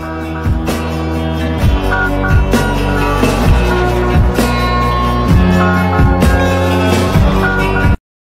Bye.